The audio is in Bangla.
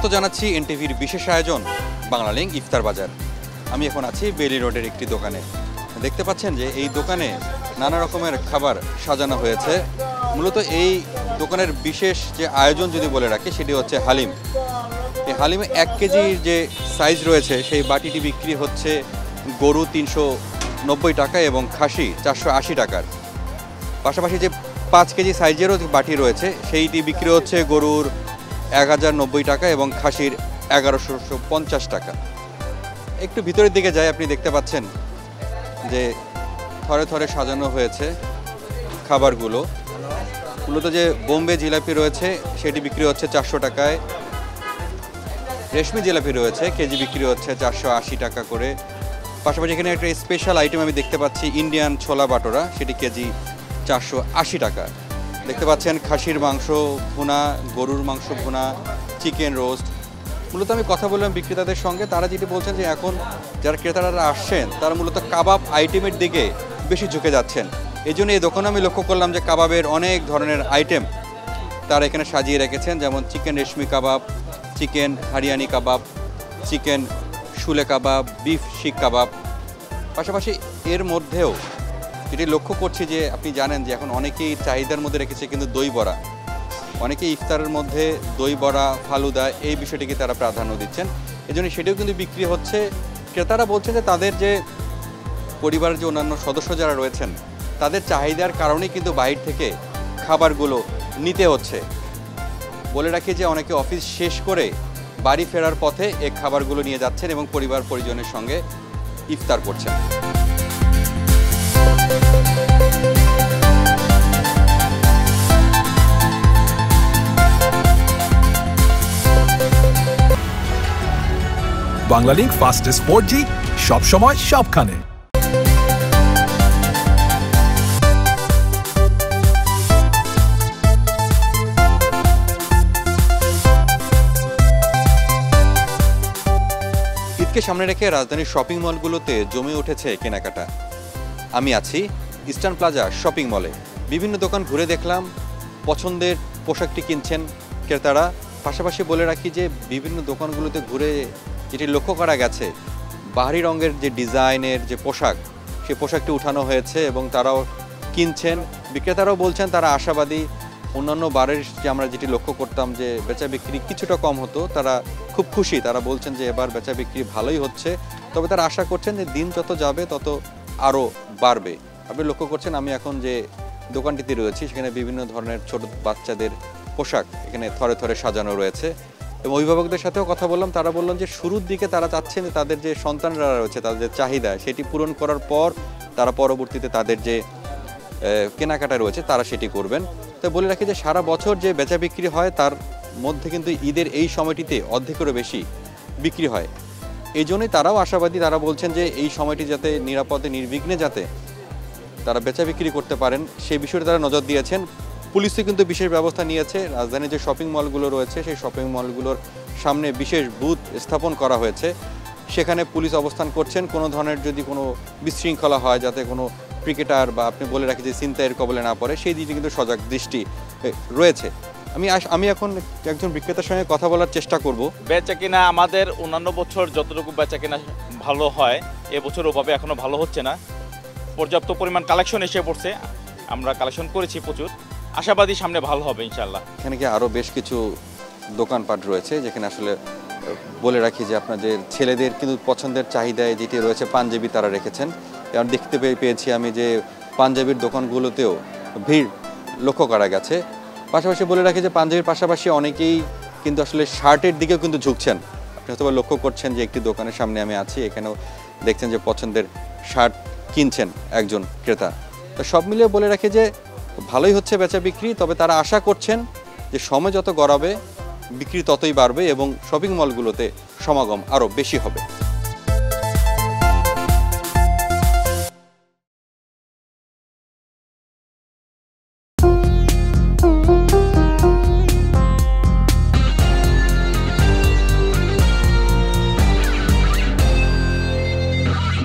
স্বাগত জানাচ্ছি এনটিভির বিশেষ আয়োজন, বাংলা লিঙ্ক ইফতার বাজার। আমি এখন আছি বেলি রোডের একটি দোকানে। দেখতে পাচ্ছেন যে এই দোকানে নানা রকমের খাবার সাজানো হয়েছে। মূলত এই দোকানের বিশেষ যে আয়োজন যদি বলে রাখি, সেটি হচ্ছে হালিম। এই হালিমে এক কেজির যে সাইজ রয়েছে, সেই বাটিটি বিক্রি হচ্ছে গরু তিনশো নব্বই টাকা এবং খাসি চারশো আশি টাকার। পাশাপাশি যে পাঁচ কেজি সাইজেরও বাটি রয়েছে, সেইটি বিক্রি হচ্ছে গরুর এক হাজার নব্বই টাকা এবং খাসির এগারোশো পঞ্চাশ টাকা। একটু ভিতরের দিকে যাই, আপনি দেখতে পাচ্ছেন যে থরে থরে সাজানো হয়েছে খাবারগুলো। মূলত যে বোম্বে জিলাপি রয়েছে, সেটি বিক্রি হচ্ছে চারশো টাকায়। রেশমি জিলাপি রয়েছে, কেজি বিক্রি হচ্ছে চারশো আশি টাকা করে। পাশাপাশি এখানে একটা স্পেশাল আইটেম আমি দেখতে পাচ্ছি ইন্ডিয়ান ছোলা বাটোরা, সেটি কেজি চারশো আশি টাকা দেখতে পাচ্ছেন খাসির মাংস ভুনা, গরুর মাংস ভুনা, চিকেন রোস্ট। মূলত আমি কথা বললাম বিক্রেতাদের সঙ্গে। তারা যেটি বলছেন যে এখন যারা ক্রেতারা আসছেন, তারা মূলত কাবাব আইটেমের দিকে বেশি ঝুঁকে যাচ্ছেন। এই জন্য এই দোকানে আমি লক্ষ্য করলাম যে কাবাবের অনেক ধরনের আইটেম তারা এখানে সাজিয়ে রেখেছেন। যেমন chicken reshmi kebab, chicken hariyali kebab, chicken শুলে কাবাব, বিফ শিক কাবাব। পাশাপাশি এর মধ্যেও যেটি লক্ষ্য করছি যে আপনি জানেন যে এখন অনেকেই চাহিদার মধ্যে রেখেছে কিন্তু দই বড়া। অনেকেই ইফতারের মধ্যে দই বড়া, ফালুদা এই বিষয়টিকে তারা প্রাধান্য দিচ্ছেন। এই জন্য সেটাও কিন্তু বিক্রি হচ্ছে। ক্রেতারা বলছেন যে তাদের যে পরিবারের যে অন্যান্য সদস্য যারা রয়েছেন, তাদের চাহিদার কারণেই কিন্তু বাইরে থেকে খাবারগুলো নিতে হচ্ছে। বলে রাখি যে অনেকে অফিস শেষ করে বাড়ি ফেরার পথে এই খাবারগুলো নিয়ে যাচ্ছেন এবং পরিবার পরিজনের সঙ্গে ইফতার করছেন। বাংলালিংক ফাস্টেস্ট ফোর জি সবসময় সবখানে ঈদকে সামনে রেখে রাজধানীর শপিং মলগুলোতে জমে উঠেছে কেনাকাটা। আমি আছি ইস্টার্ন প্লাজা শপিং মলে বিভিন্ন দোকান ঘুরে দেখলাম, পছন্দের পোশাকটি কিনছেন ক্রেতারা। পাশাপাশি বলে রাখি যে, বিভিন্ন দোকানগুলোতে ঘুরে যেটি লক্ষ্য করা গেছে, বাহারি রঙের যে ডিজাইনের যে পোশাক, সে পোশাকটি উঠানো হয়েছে এবং তারাও কিনছেন, বিক্রেতারাও বলছেন তারা আশাবাদী। অন্যান্য বারের যে আমরা যেটি লক্ষ্য করতাম যে বেচা বিক্রি কিছুটা কম হতো, তারা খুব খুশি। তারা বলছেন যে এবার বেচা বিক্রি ভালোই হচ্ছে। তবে তারা আশা করছেন যে দিন যত যাবে, তত আরও বাড়বে। আপনি লক্ষ্য করছেন আমি এখন যে দোকানটিতে রয়েছি, সেখানে বিভিন্ন ধরনের ছোট বাচ্চাদের পোশাক এখানে থরে থরে সাজানো রয়েছে। এবং অভিভাবকদের সাথেও কথা বললাম, তারা বললেন যে শুরুর দিকে তারা চাচ্ছেন তাদের যে সন্তানরা রয়েছে, তাদের চাহিদা, সেটি পূরণ করার পর তারা পরবর্তীতে তাদের যে কেনাকাটা রয়েছে, তারা সেটি করবেন। তো বলে রাখি যে সারা বছর যে বেচা বিক্রি হয়, তার মধ্যে কিন্তু ঈদের এই সময়টিতে অর্ধেকেরও বেশি বিক্রি হয়। এই জন্যই তারাও আশাবাদী, তারা বলছেন যে এই সময়টি যাতে নিরাপদে, নির্বিঘ্নে যাতে তারা বেচা বিক্রি করতে পারেন সেই বিষয়ে তারা নজর দিয়েছেন। পুলিশও কিন্তু বিশেষ ব্যবস্থা নিয়েছে। রাজধানীর যে শপিং মলগুলো রয়েছে, সেই শপিং মলগুলোর সামনে বিশেষ বুথ স্থাপন করা হয়েছে। সেখানে পুলিশ অবস্থান করছেন। কোনো ধরনের যদি কোনো বিশৃঙ্খলা হয়, যাতে কোনো ক্রিকেটার বা আপনি বলে রাখি যে চিন্তায়ের কবলে না পড়ে, সেই দিকে কিন্তু সজাগ দৃষ্টি রয়েছে। আমি আমি এখন একজন বিক্রেতার সঙ্গে কথা বলার চেষ্টা করব। বেচা কিনা আমাদের অন্যান্য বছর যতটুকু বেচা কিনা ভালো হয় এবছর ওভাবে এখনও ভালো হচ্ছে না। পর্যাপ্ত পরিমাণ কালেকশন এসে পড়ছে। আমরা কালেকশন করেছি প্রচুর। আশাবাদী সামনে ভালো হবে ইনশাল্লাহ এখানে কি আরও বেশ কিছু দোকানপাট রয়েছে, যেখানে আসলে বলে রাখি যে আপনাদের ছেলেদের কিন্তু পছন্দের চাহিদায় যেটি রয়েছে পাঞ্জাবি তারা রেখেছেন। এবং দেখতে পেয়ে পেয়েছি আমি যে পাঞ্জাবির দোকানগুলোতেও ভিড় লক্ষ্য করা গেছে। পাশাপাশি বলে রাখি যে পাঞ্জাবির পাশাপাশি অনেকেই কিন্তু আসলে শার্টের দিকেও কিন্তু ঝুঁকছেন। আপনি হয়তো লক্ষ্য করছেন যে একটি দোকানের সামনে আমি আছি, এখানেও দেখছেন যে পছন্দের শার্ট কিনছেন একজন ক্রেতা। তো সব মিলিয়ে বলে রাখি যে ভালোই হচ্ছে বেচা বিক্রি, তবে তারা আশা করছেন যে সময় যত গড়াবে, বিক্রি ততই বাড়বে এবং শপিং মলগুলোতে সমাগম আরও বেশি হবে।